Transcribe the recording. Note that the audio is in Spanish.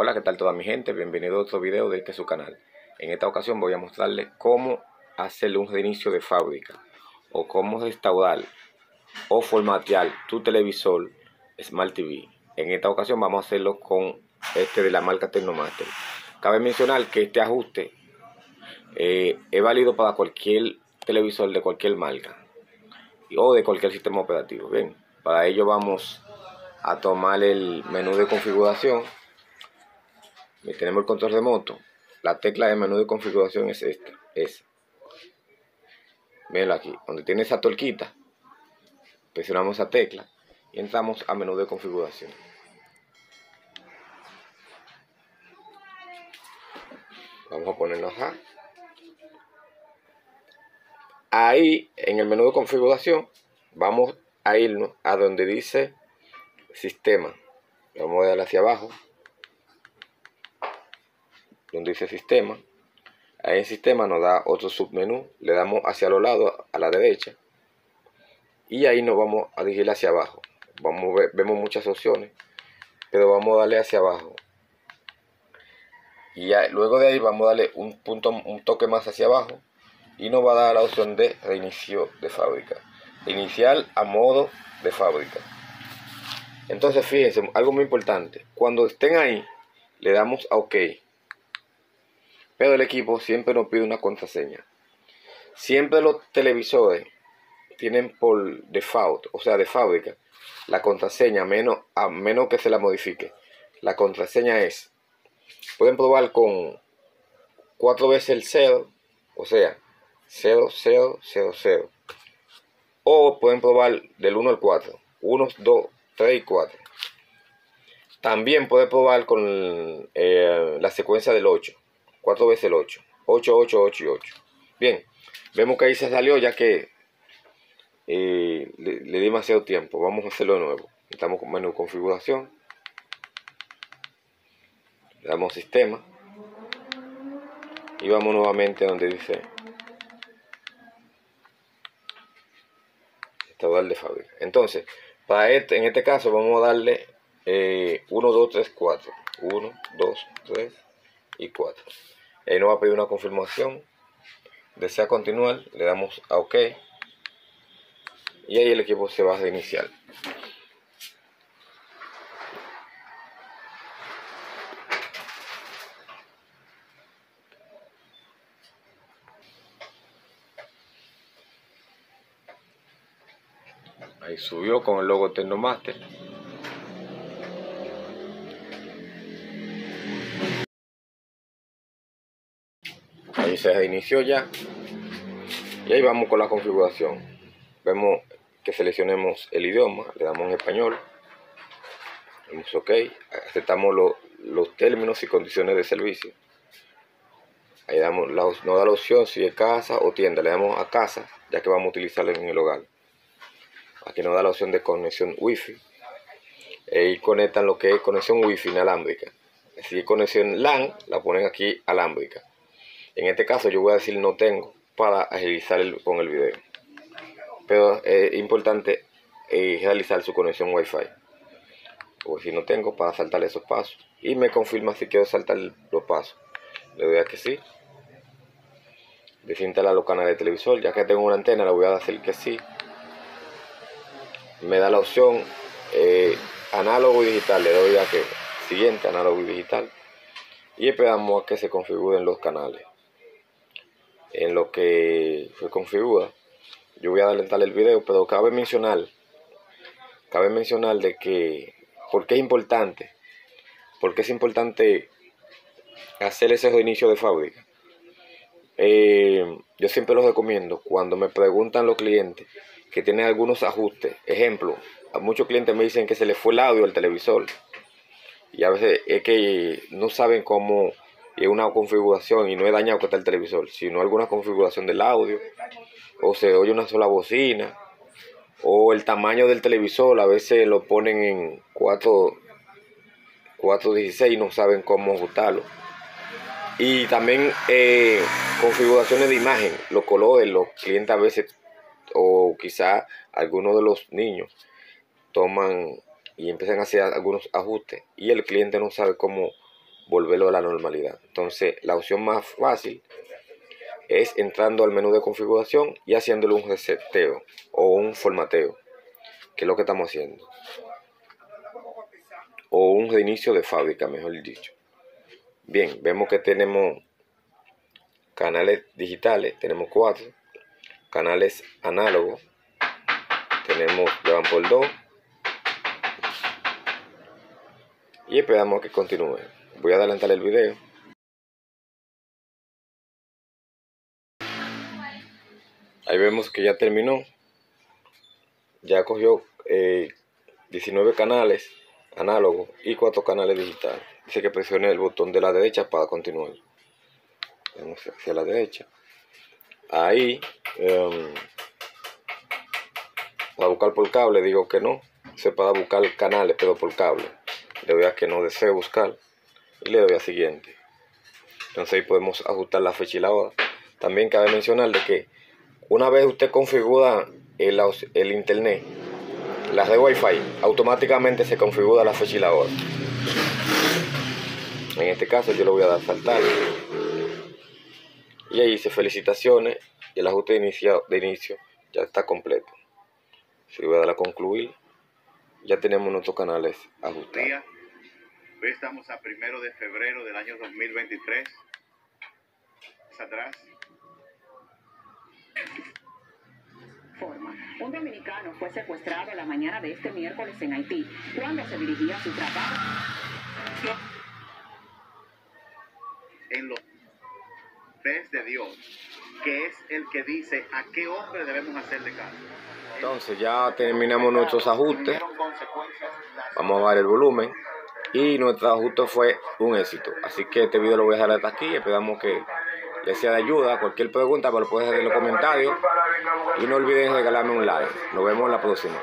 Hola, ¿qué tal toda mi gente? Bienvenido a otro video de este su canal. En esta ocasión voy a mostrarles cómo hacerle un reinicio de fábrica o cómo restaurar o formatear tu televisor Smart TV. En esta ocasión vamos a hacerlo con este de la marca Tecnomaster. Cabe mencionar que este ajuste eh, es válido para cualquier televisor de cualquier marca o de cualquier sistema operativo. Bien, para ello vamos a tomar el menú de configuración tenemos el control remoto, la tecla de menú de configuración es esta, esa. Mírenlo aquí, donde tiene esa torquita, presionamos esa tecla y entramos a menú de configuración. Vamos a ponerlo acá. Ahí, en el menú de configuración, vamos a irnos a donde dice sistema. Vamos a darle hacia abajo donde dice sistema. Ahí en sistema nos da otro submenú. Le damos hacia los lados, a la derecha. Y ahí nos vamos a dirigir hacia abajo. Vamos vemos muchas opciones. Pero vamos a darle hacia abajo. Y luego de ahí vamos a darle un punto, un toque más hacia abajo. Y nos va a dar la opción de reinicio de fábrica. Inicial a modo de fábrica. Entonces fíjense, algo muy importante. Cuando estén ahí, le damos a OK. Pero el equipo siempre nos pide una contraseña. Siempre los televisores tienen por default, o sea, de fábrica, la contraseña, menos, a menos que se la modifique. La contraseña es, pueden probar con cuatro veces el 0, o sea, 0, 0, 0, 0. O pueden probar del 1 al 4, 1, 2, 3 y 4. También pueden probar con eh, la secuencia del 8. 4 veces el 8. 8, 8, 8 y 8. Bien, vemos que ahí se salió ya que eh, le, di demasiado tiempo. Vamos a hacerlo de nuevo. Estamos con menú configuración. Le damos sistema. Y vamos nuevamente donde dice restaurar de fábrica. Entonces, para este, en este caso vamos a darle 1, 2, 3, 4. 1, 2, 3 y 4. Ahí nos va a pedir una confirmación. Desea continuar, le damos a OK. Y ahí el equipo se va a reiniciar. Ahí subió con el logo Tecnomaster. Ahí se inició ya. Y ahí vamos con la configuración. Vemos que seleccionemos el idioma le damos en español. Damos ok aceptamos los términos y condiciones de servicio. Ahí damos la, nos da la opción si es casa o tienda. Le damos a casa ya que vamos a utilizarlo en el hogar. Aquí nos da la opción de conexión wifi. Y conectan lo que es conexión wifi inalámbrica. Si es conexión LAN la ponen aquí alámbrica en este caso yo voy a decir no tengo para agilizar con el video. Pero es importante eh, realizar su conexión Wi-Fi. O si no tengo, para saltar esos pasos. Y me confirma si quiero saltar los pasos. Le doy a que sí. Desinstalar los canales de televisor. Ya que tengo una antena, le voy a decir que sí. Me da la opción eh, análogo y digital. Le doy a que siguiente, análogo y digital. Y esperamos a que se configuren los canales en lo que se configura. Yo voy a adelantar el video, pero cabe mencionar, cabe mencionar de que, ¿por qué es importante? porque es importante hacer ese reinicio de fábrica? Eh, yo siempre los recomiendo cuando me preguntan los clientes que tienen algunos ajustes. Ejemplo, a muchos clientes me dicen que se les fue el audio al televisor y a veces es que no saben cómo y es una configuración y no he dañado que está el televisor, sino alguna configuración del audio, o se oye una sola bocina, o el tamaño del televisor, a veces lo ponen en 4, 416 y no saben cómo ajustarlo. Y también eh, configuraciones de imagen, los colores, los clientes a veces, o quizá algunos de los niños, toman y empiezan a hacer algunos ajustes y el cliente no sabe cómo volverlo a la normalidad. Entonces, la opción más fácil es entrando al menú de configuración y haciéndole un reseteo o un formateo, que es lo que estamos haciendo. O un reinicio de fábrica, mejor dicho. Bien, vemos que tenemos canales digitales, tenemos cuatro, canales análogos, tenemos de van y esperamos que continúe. Voy a adelantar el video. Ahí vemos que ya terminó. Ya cogió 19 eh, canales análogos y 4 canales digitales. Dice que presione el botón de la derecha para continuar. Vamos hacia la derecha. Ahí, em, para buscar por cable, digo que no. Se puede buscar canales, pero por cable. Le doy a que no deseo buscar y le doy a siguiente. Entonces ahí podemos ajustar la fecha y la hora. También cabe mencionar de que una vez usted configura el, el internet, la red Wi-Fi, automáticamente se configura la fecha y la hora. En este caso yo le voy a dar saltar. Y ahí dice felicitaciones y el ajuste de inicio, de inicio ya está completo. Si voy a dar a concluir, ya tenemos nuestros canales ajustados. Hoy estamos a primero de febrero del año 2023. atrás. Forma. Un dominicano fue secuestrado la mañana de este miércoles en Haití cuando se dirigía a su trabajo. En los pies de Dios, que es el que dice a qué hombre debemos hacerle caso. Entonces ya terminamos nuestros ajustes. Vamos a bajar el volumen. Y nuestro ajuste fue un éxito. Así que este video lo voy a dejar hasta aquí. Esperamos que les sea de ayuda. Cualquier pregunta me lo puedes dejar en los comentarios. Y no olviden regalarme un like. Nos vemos la próxima.